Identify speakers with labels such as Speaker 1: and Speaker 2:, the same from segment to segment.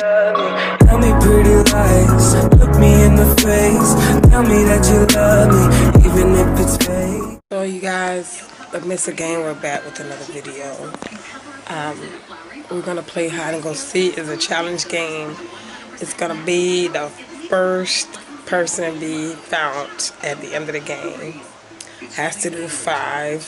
Speaker 1: Tell me pretty lies. Look me in the face. Tell me that you love me, even if it's fake.
Speaker 2: So you guys, look, Missick Gang, we're back with another video. Um, we're gonna play hide and go seek. It's a challenge game. It's gonna be the first person to be found at the end of the game has to do five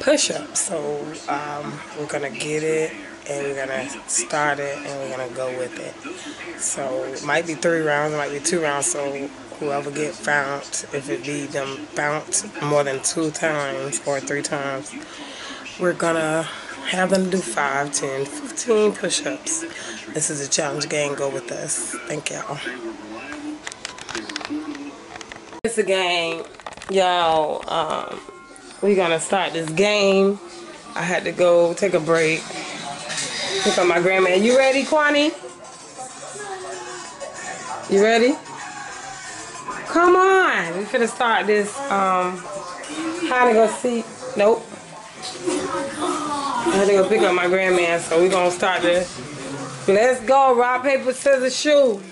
Speaker 2: push-ups. So um, we're gonna get it and we're gonna start it and we're gonna go with it. So it might be three rounds, it might be two rounds. So whoever get found, if it be them found more than two times or three times, we're gonna have them do 5, 10, 15 push-ups. This is a challenge game. Go with us. Thank y'all. It's a game. Y'all, um, we're gonna start this game. I had to go take a break. Pick up my grandma. You ready, Kwani? You ready? Come on. We finna start this, um, how to go see. Nope. I had to go pick up my grandma, so we're gonna start this. Let's go. Rock, paper, scissors, shoe.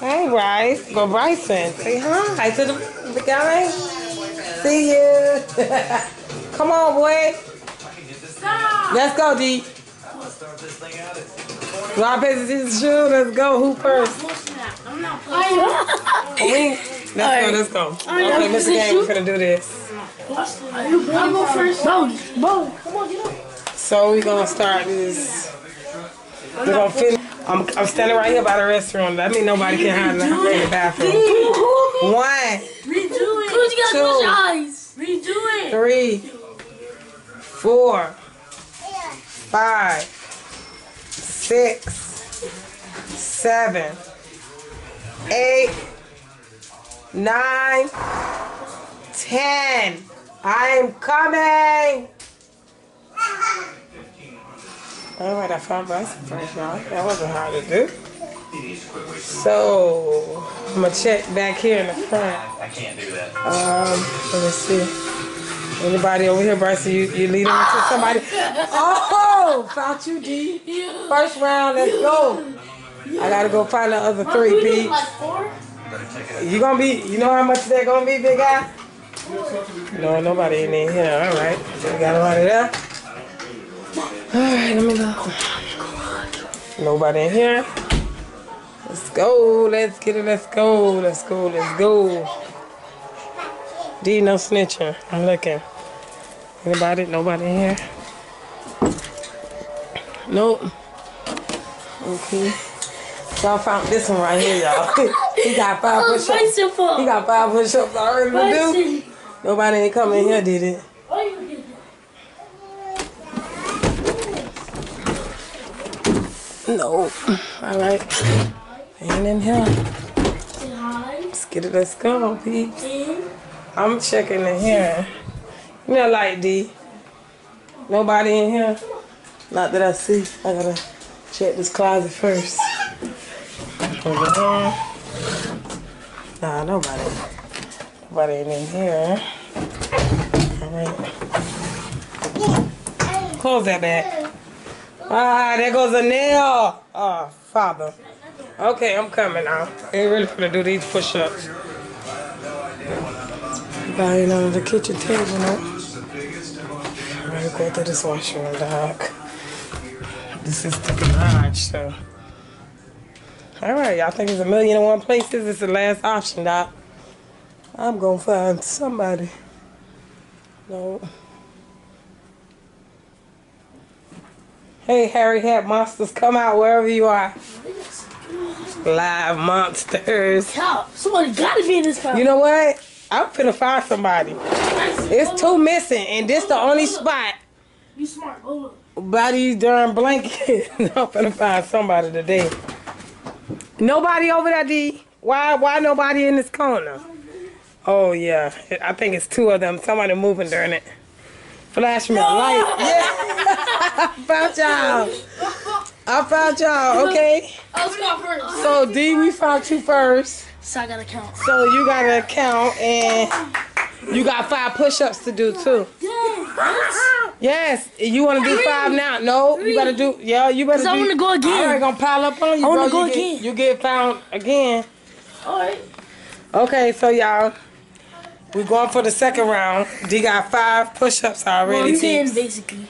Speaker 2: Hey, Bryce. Go, Bryson. Say hi to the, the guy. See you. Come on, boy. Let's go, D. Rock, paper, scissors, shoe. Let's go. Who first? I'm not playing. Me? let's go, let's go. Okay, Missick Gang, we're gonna do this.
Speaker 3: I'll go first. Bo, Bo, come on, get up.
Speaker 2: So we're gonna start this. We're gonna finish. I'm, I'm standing right here by the restroom. That means nobody can hide in the, bathroom. One,
Speaker 3: Redo it. Cause you gotta
Speaker 2: Two.
Speaker 3: close your eyes. Redo it.
Speaker 2: three, four, five, six, seven, eight, nine, ten. I'm coming. All right, I found Bryson first, y'all. That wasn't hard to do. So, I'm gonna check back here in the front.
Speaker 4: I can't do that.
Speaker 2: Um, let me see. Anybody over here, Bryson? You you leading me to somebody? Oh, found you, D. First round, let's go. I gotta go find the other three, Pete. You gonna be? You know how much they're gonna be, big guy? No, nobody in there. Yeah, all right. So we got nobody there. All right, let me go. Nobody in here. Let's go. Let's get it. Let's go. Let's go. Let's go. D, no snitching. I'm looking. Anybody? Nobody here? Nope. Okay. So I found this one right here, y'all. he got five
Speaker 3: Oh,
Speaker 2: push-ups. He got five push-ups already to do. Nobody ain't coming here, did it?
Speaker 3: Why you did that?
Speaker 2: No. All right. Ain't in here. Let's get it. Let's go, peeps. I'm checking in here. You know, like D. Nobody in here. Not that I see. I gotta check this closet first. Over here. Nah, nobody. Nobody in here. All right. Close that back. Ah, there goes a nail. Oh, father. Okay, I'm coming now. Ain't really gonna do these push-ups. Buying under the kitchen table, no? I'm gonna go to this washroom, dog. This is the garage, so. Alright, y'all think it's a million and one places? It's the last option, doc. I'm gonna find somebody. No. Hey, Harry Hat Monsters, come out wherever you are. Live monsters.
Speaker 3: Somebody gotta be in this car.
Speaker 2: You know what? I'm finna find somebody. It's two missing, and this the only spot
Speaker 3: You smart. Go look.
Speaker 2: by these darn blankets. I'm finna find somebody today. Nobody over there, D. Why? Why nobody in this corner? Oh yeah, I think it's two of them. Somebody moving during it. Flash me a light. Yeah, found y'all. I found y'all. Okay.
Speaker 3: I was going first.
Speaker 2: So D, we found you first.
Speaker 3: So I gotta count.
Speaker 2: So you gotta count, and you got five push-ups to do too. Yes, you want to do five now? No, you gotta do. Yeah, you better.
Speaker 3: 'Cause I
Speaker 2: do-
Speaker 3: wanna go again.
Speaker 2: I ain't gonna pile up on you,
Speaker 3: I wanna go
Speaker 2: you get-
Speaker 3: again.
Speaker 2: you get found again.
Speaker 3: Alright.
Speaker 2: Okay, so y'all, we going for the second round. D got five push-ups
Speaker 3: Well,
Speaker 2: already.
Speaker 3: you
Speaker 2: T.
Speaker 3: can basically.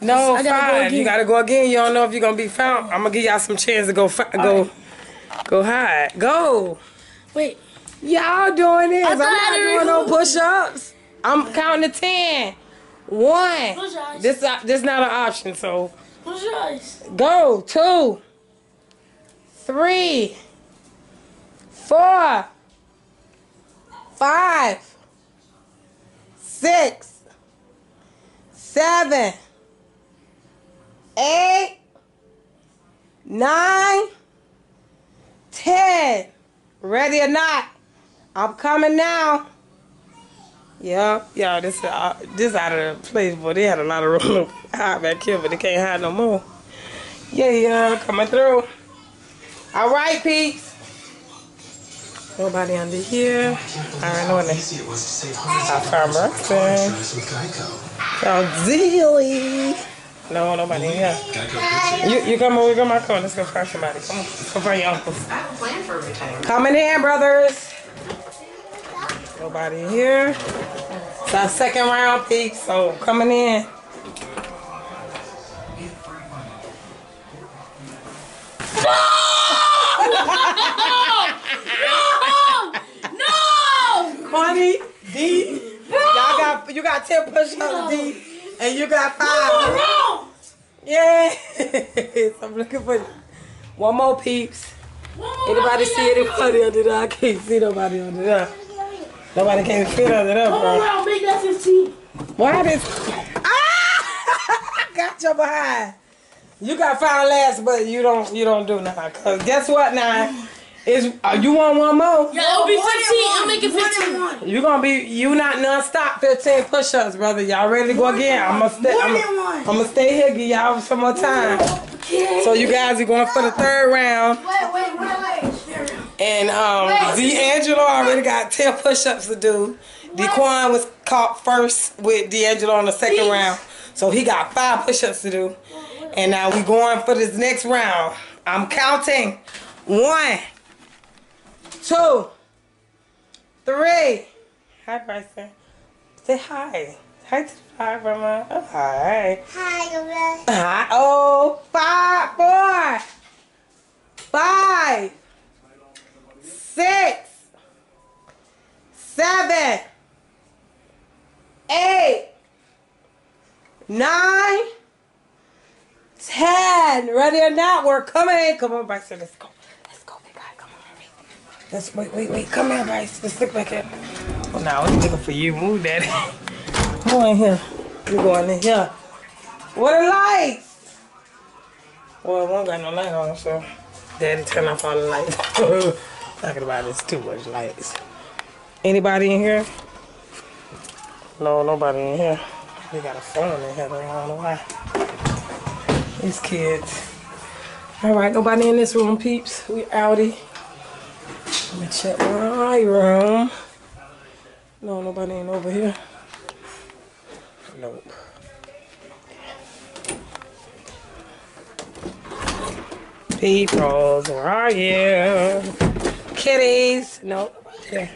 Speaker 2: No,
Speaker 3: go
Speaker 2: five.
Speaker 3: again.
Speaker 2: You gotta go again. You don't know if you're gonna be found. I'm gonna give y'all some chance to go. Go, go hide. Go.
Speaker 3: Wait.
Speaker 2: Y'all doing this.
Speaker 3: I
Speaker 2: I'm not doing no push-ups. I'm counting to ten. One. This uh, this not an option. So go. Two. Three. Four. Five. Six. Seven. Eight. Nine. Ten. Ready or not? I'm coming now. Yeah, yeah, this uh, this out of the place, but they had a lot of room to hide back here, but they can't hide no more. Yeah, yeah, coming through. All right, peeps. Nobody under here. I don't know what they.
Speaker 4: easy it was to
Speaker 2: I found
Speaker 4: dollars
Speaker 2: Brooklyn.
Speaker 4: insurance with Geico.
Speaker 2: Oh, Zilly. No, nobody in here. You, you come over, come on, come on. Let's go find somebody. Come on, come find your uncles.
Speaker 5: I have a plan for everything.
Speaker 2: Coming in, brothers. Nobody here. It's our second round peak, so coming in.
Speaker 3: No!
Speaker 2: Money, D. Y'all got you got ten push-ups, D, and you got five.
Speaker 3: No!
Speaker 2: Yeah. I'm looking for one more peeps. Anybody see anybody under there? I can't see nobody under there. Nobody can fit under there, bro.
Speaker 3: around, make that 15.
Speaker 2: Why this? Ah! got your behind. You got found last, but you don't. You don't do nothing. Cause guess what now? Is uh, you want one more?
Speaker 3: Yeah, it'll be 15. I'll make it 15.
Speaker 2: You gonna be you not non-stop 15 push-ups, brother. Y'all ready to go again? I'm gonna stay. I'm gonna stay here, give y'all some more time. So you guys are going for the third round.
Speaker 3: Wait, wait, wait, wait.
Speaker 2: And um, D'Angelo already got 10 push-ups to do. Dequan was caught first with D'Angelo on the second round. So he got five push-ups to do. And now we going for this next round. I'm counting. One, two, three. Hi, Bryson. Say hi. Hi to the hi, Grandma. Oh, hi. Hi. Oh, five, four, five, six, seven, eight, nine, ten. Ready or not, we're coming. Come on, Bryson. Let's go, big guy. Come on, hurry. Let's wait, wait, wait. Come here, Bryce. Let's look back here. Oh, now I'm looking for you. Move, daddy. Come on in here. You going in here? What a light! Well, one got no light on, so daddy turn off all the lights. Talking about this too much lights. Anybody in here? No, nobody in here. We got a phone in here, though. I don't know why. These kids. All right, nobody in this room, peeps. We outie. Let me check my room. No, nobody ain't over here. Nope. People, where are you? Kitties. Nope. Yeah.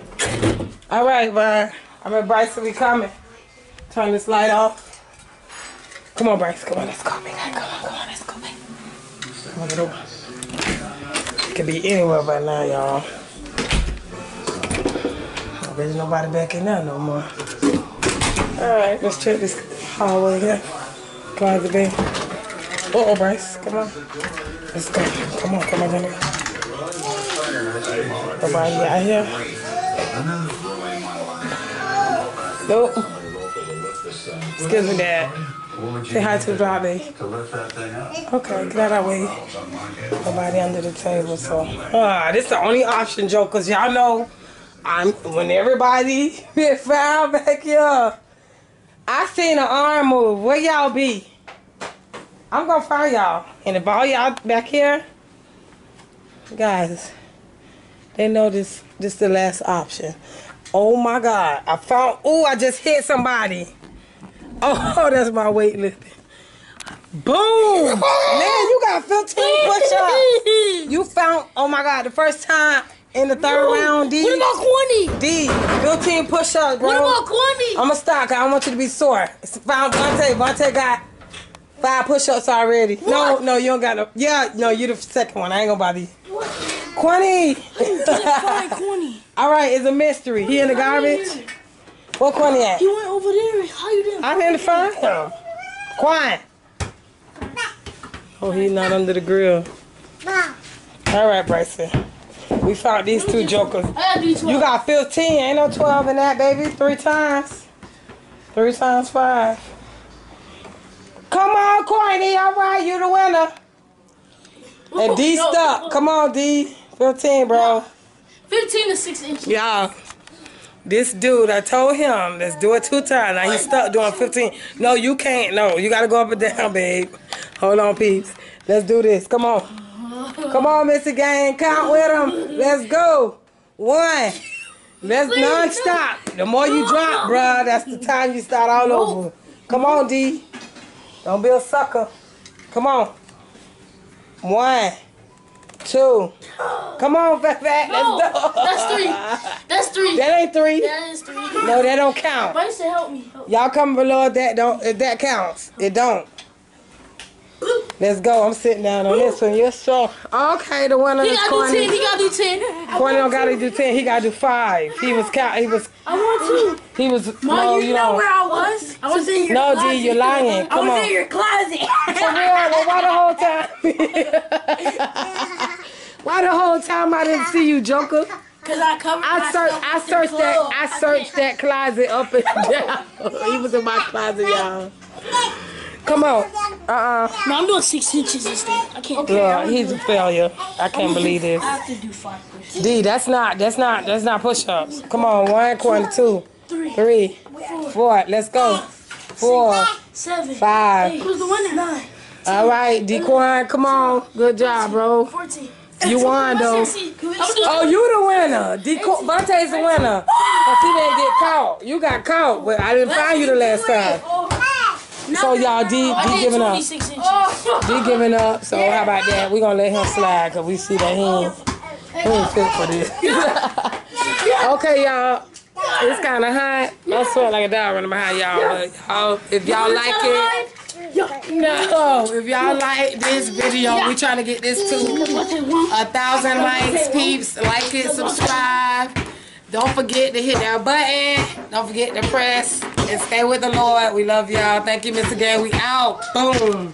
Speaker 2: All right, bye. I'm at Bryce. We coming. Turn this light off. Come on, Bryce. Come on, let's go, guy. Come on, come on, let's go, big. Come on, get over. It could be anywhere by now, y'all. Bet nobody back in there no more. All right, let's check this hallway here. Closet bay. Uh oh, Bryce, come on. Let's go. Come on, come on, come. Nobody out here. Nope. Excuse me, Dad. Say hi to the. Okay, get out of our way. Nobody under the table, so. Ah, this is the only option, Joe, because y'all know I'm when everybody get found back here. I seen an arm move. Where y'all be? I'm gonna find y'all. And if all y'all back here, guys, they know this this the last option. Oh my god. I found oh I just hit somebody. Oh, that's my weightlifting. Boom! Man, you got 15 push-ups. You found, oh my God, the first time in the third round, D.
Speaker 3: What about Corny?
Speaker 2: D, 15 push-ups, bro.
Speaker 3: What about Corny?
Speaker 2: I'm gonna stop. 'cause I don't want you to be sore. It's found Vontae. Vontae got five push-ups already. No, no, you don't got no. Yeah, no, you the second one. I ain't gonna bother you. Quinny.
Speaker 3: Fine, Corny.
Speaker 2: All right, it's a mystery. He in the garbage. Where Quinny at?
Speaker 3: He went over there. How you doing?
Speaker 2: I didn't find him. Quan. Oh, he's not under the grill. All right, Bryson. We found these two jokers.
Speaker 3: I gotta do 12.
Speaker 2: You got 15. Ain't no 12 in that, baby. Three times. Three times five. Come on, Courtney. All right, you the winner. And D stuck. Come on, D. 15, bro.
Speaker 3: 15 to 6 inches.
Speaker 2: Y'all, this dude, I told him, let's do it two times. Now he's stuck doing 15. No, you can't. No, you got to go up and down, babe. Hold on, peeps. Let's do this. Come on. Come on, Missick Gang. Count with him. Let's go. One. Let's non-stop. The more you drop, bruh, that's the time you start all over. Come on, D. Don't be a sucker. Come on. One. Two. Come on, Fat Fat.
Speaker 3: No,
Speaker 2: Let's go.
Speaker 3: that's three. That's three.
Speaker 2: That ain't three.
Speaker 3: That is three.
Speaker 2: No, that don't count.
Speaker 3: Help me. Help me.
Speaker 2: Y'all come below if that don't if that counts. It don't. Let's go. I'm sitting down on this one. You're strong. Okay, the winner
Speaker 3: He
Speaker 2: is
Speaker 3: gotta do 10. He gotta do 10.
Speaker 2: Corny don't gotta do ten. He gotta do five. He was count. He was.
Speaker 3: I want to.
Speaker 2: He was.
Speaker 3: Mom,
Speaker 2: no,
Speaker 3: you,
Speaker 2: you
Speaker 3: know
Speaker 2: don't.
Speaker 3: where I was? I was in your
Speaker 2: No,
Speaker 3: closet.
Speaker 2: D, you're lying. Come I
Speaker 3: was
Speaker 2: on.
Speaker 3: in your closet.
Speaker 2: For real? Well, why the whole time? why the whole time I didn't see you, Joker?
Speaker 3: Cause I covered
Speaker 2: I searched. I
Speaker 3: the
Speaker 2: searched that. I searched that closet up and down. he was in my closet, y'all. Come on. Uh uh
Speaker 3: No, I'm doing six inches this instead. I can't.
Speaker 2: Look, he's a failure. I can't believe this.
Speaker 3: I have to do five push.
Speaker 2: D, that's not. That's not. That's not push-ups. Come on. One, quarter, two, three, four. Let's go. Four.
Speaker 3: Seven.
Speaker 2: Five.
Speaker 3: Eight. Who's the winner? Nine.
Speaker 2: All right, Dequan. Come on. Good job, bro.
Speaker 3: Fourteen.
Speaker 2: You won though.
Speaker 3: Sixteen. I'm doing-
Speaker 2: Oh, you the winner. Dequan. Vontae's the winner. Cause he didn't get caught. You got caught, but I didn't find you the last time. So y'all, D, D giving up.
Speaker 3: 26.
Speaker 2: D giving up. So how about that? We gonna let him slide cause we see that he ain't, he ain't fit for this. okay, y'all. It's kind of hot. I swear like a dog running behind y'all. But y'all, if y'all like it, no. If y'all like this video, we trying to get this to a thousand likes, peeps. Like it, subscribe. Don't forget to hit that button. Don't forget to press and stay with the Lord. We love y'all. Thank you, Mr. Gay. We out. Boom.